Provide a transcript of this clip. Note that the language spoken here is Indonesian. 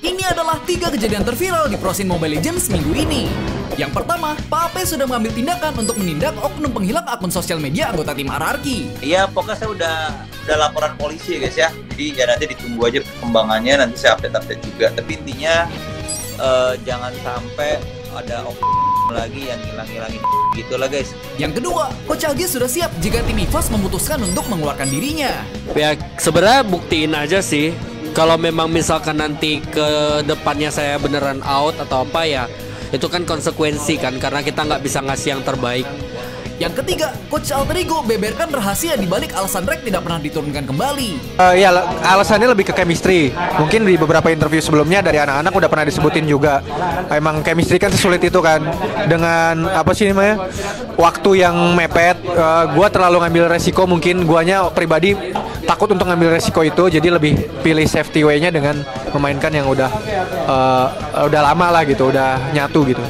Ini adalah tiga kejadian terviral di Prosin Mobile Legends minggu ini. Yang pertama, Pak Ape sudah mengambil tindakan untuk menindak oknum penghilang akun sosial media anggota tim Ararki. Iya, pokoknya saya udah udah laporan polisi ya guys ya. Jadi ya nanti ditunggu aja perkembangannya, nanti saya update-update juga. Tapi intinya eh, jangan sampai ada oknum lagi yang hilang-hilangin gitu lah guys. Yang kedua, Coach Agi sudah siap jika tim EVOS memutuskan untuk mengeluarkan dirinya. Ya sebenarnya buktiin aja sih. Kalau memang misalkan nanti ke depannya saya beneran out atau apa ya, itu kan konsekuensi kan karena kita nggak bisa ngasih yang terbaik. Yang ketiga, Coach Alter Ego beberkan rahasia di balik alasan Rek tidak pernah diturunkan kembali. Eh, ya alasannya lebih ke chemistry. Mungkin di beberapa interview sebelumnya dari anak-anak udah pernah disebutin juga. Emang chemistry kan sesulit itu kan. Dengan apa sih namanya? Waktu yang mepet. eh, gua terlalu ngambil resiko mungkin guanya pribadi takut untuk ngambil resiko itu jadi lebih pilih safety way-nya dengan memainkan yang udah eh, udah lama lah gitu, udah nyatu gitu.